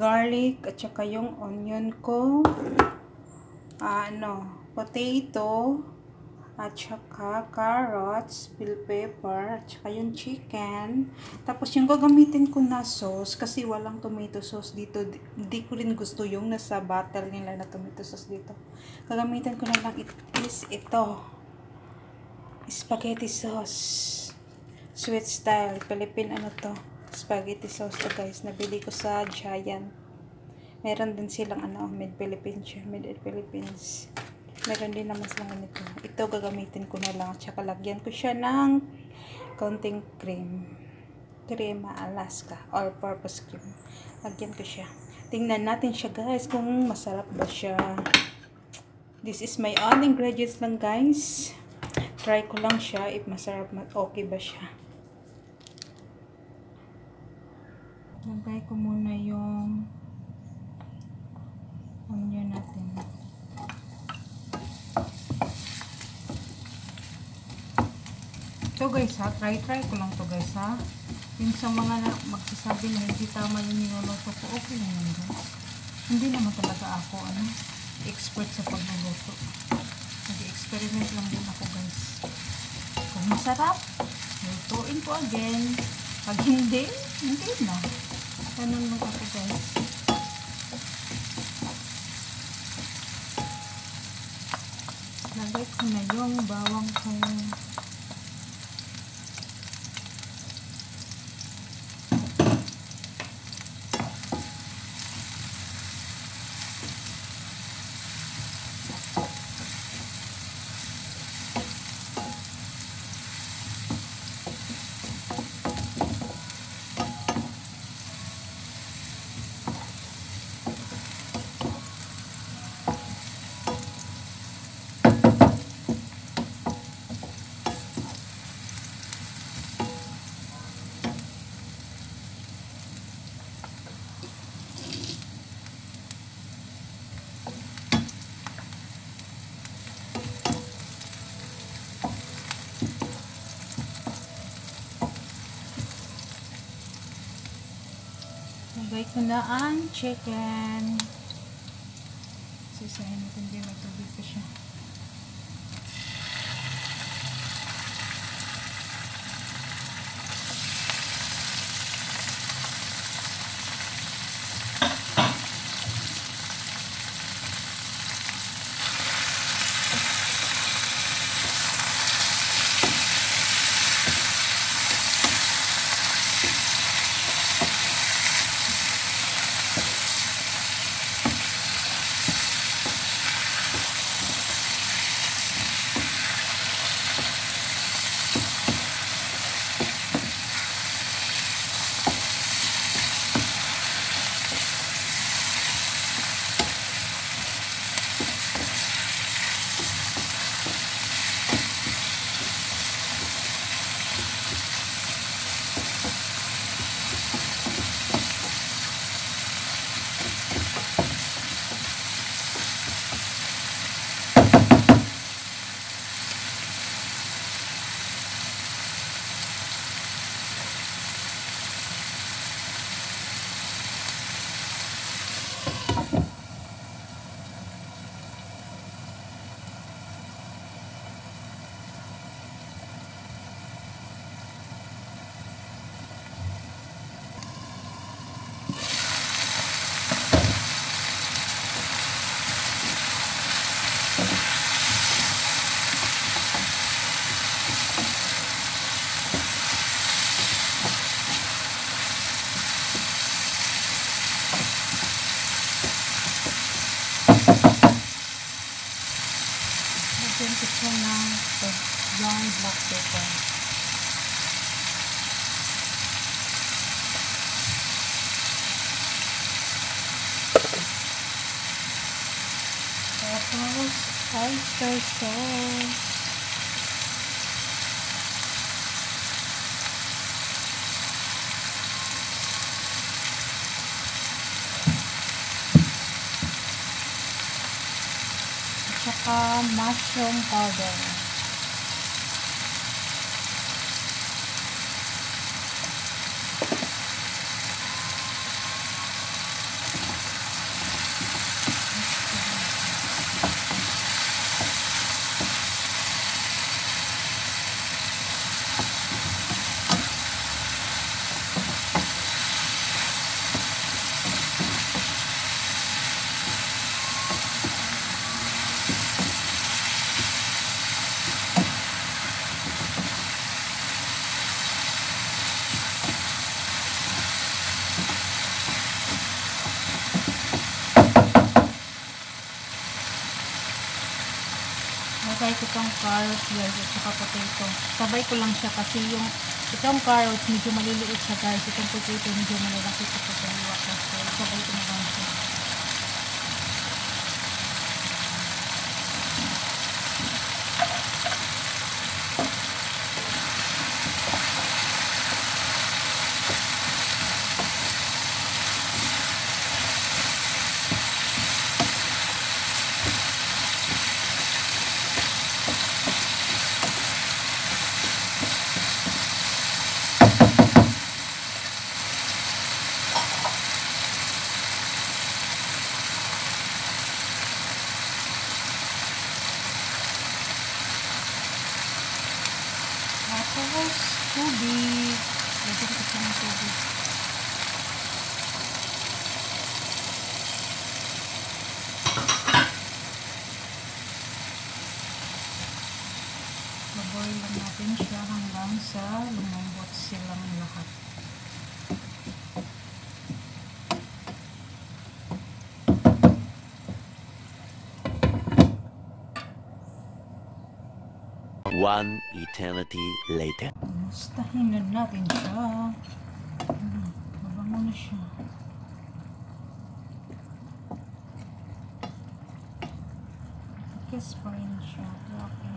garlic at saka yung onion ko. Ah, ano, potato at saka carrots, bell pepper, at saka yung chicken. Tapos yung gagamitin ko na sauce, kasi walang tomato sauce dito. Di- Hindi ko rin gusto yung nasa bottle nila na tomato sauce dito. Gagamitin ko na lang it is ito. Spaghetti sauce. Sweet style. Philippine ano to. Spaghetti sauce to guys. Nabili ko sa Giant. Meron din silang ano, made Philippines in Philippines. Meron din naman silang ganito. Ito gagamitin ko na lang. Tsaka lagyan ko siya ng konting cream. Crema Alaska. All-purpose cream. Lagyan ko siya. Tingnan natin siya guys kung masarap ba siya. This is my own ingredients lang guys. Try ko lang siya if masarap, ma- okay ba siya. Lagay ko muna yung onion natin. Ito guys ha, try-try ko lang to guys ha. Yung sa mga na, magsasabi na hindi tama yung niluluto ko, okay lang yun guys. Hindi naman talaga ako ano, expert sa pagluluto. Nag-experiment lang din ako guys. Kung masarap, lutuin ko again. Pag hindi, hindi na. Ganun lang ako guys. Lagay ko na yung bawang ko. Lagay ko na ang chicken. Sisahin natin din. May tubig pa siya. yung section ng brown black pepper. Tapos, oyster sauce. Saka mushroom powder. Lagay ko itong carrots guys at saka potato. Sabay ko lang siya kasi yung itong carrots medyo maliliit siya guys. Itong potato medyo malalaki sa pagkaliwa ko. So sabay ko tubig. Pwede ko siya ng tubig. Natin siya hanggang sa lumambot silang lahat. One eternity later. Mustahin na natin siya. Hmm, mabango na siya. Kiss pa rin siya. Okay.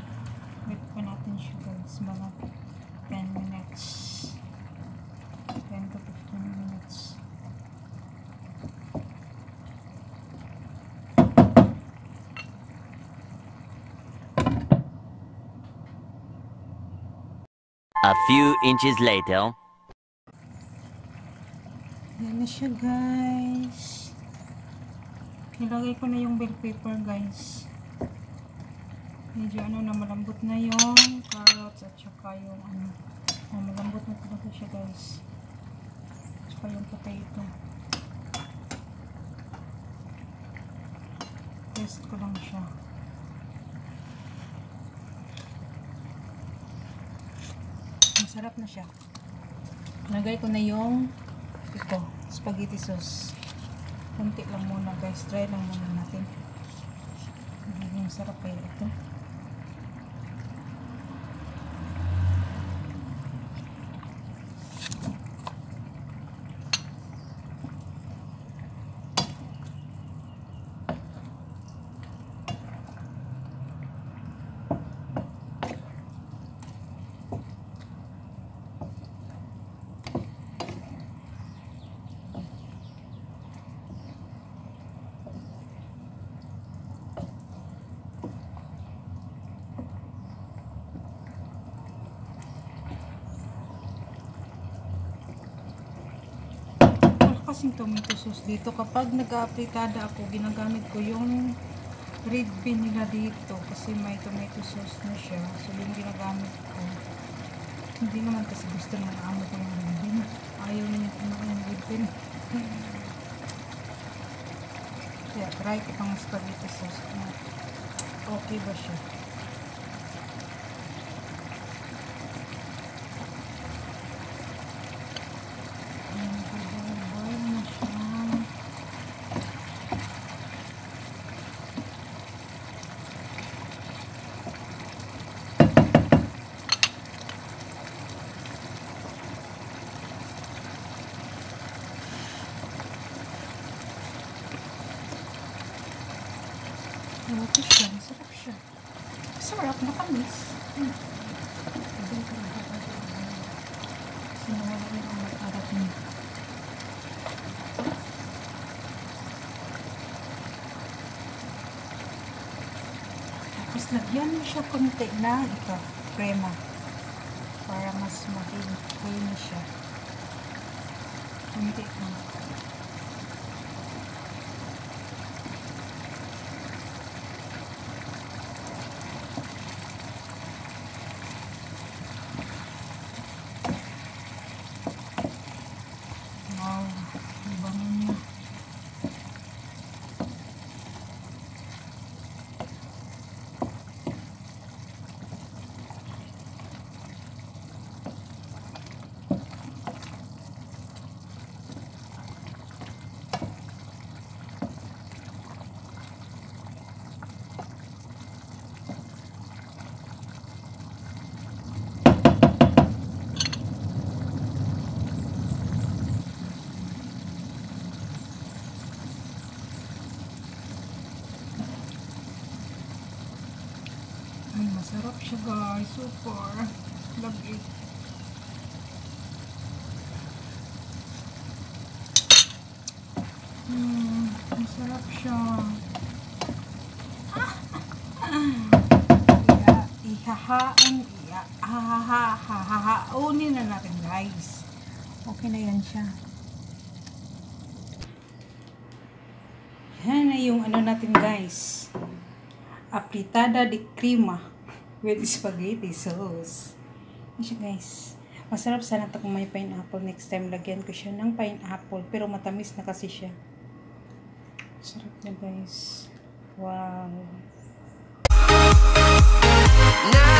Wait pa natin siya guys. Mga 10 minutes. 10 to 15 minutes. Few inches later. Yan na siya guys. Nilagay ko na yung bell pepper guys. Medyo ano na malambot na yung carrots at saka yung ano. Oh, malambot na talaga siya guys. At saka yung potato. Test ko lang siya. Masarap na siya. Lagay ko na yung ito, spaghetti sauce. Kunti lang muna guys. Try lang muna natin. Ang sarap kaya ito. Wala kasing tomato sauce dito. Kapag nag-apritada ako, ginagamit ko yung red bean nila dito. Kasi may tomato sauce na siya. So, yung ginagamit ko. Hindi naman kasi gusto ng amo ko yung red bean. Ayaw niya kumain red bean. Kaya, try ko pang spaghetti sauce. Okay ba siya? Ayan, boil na siya. Okay siya, masarap siya. Masarap na kamis. Hmm. Tapos lagyan mo siya konti na ito, crema. Para mas maging creamy siya. Konti lang. Wow, ang bango niya. Ay, masarap guys. Super. Love it. Hmm, masarap siya. Ah, ah. Ihahain, ihahahahahaunin na natin guys. Okay na yan siya. Yan na yung ano natin guys. Apritada de crema with spaghetti sauce. Ano guys? Masarap sana ito kung may pineapple. Next time, lagyan ko siya ng pineapple. Pero matamis na kasi siya. Sarap na guys. Wow. Now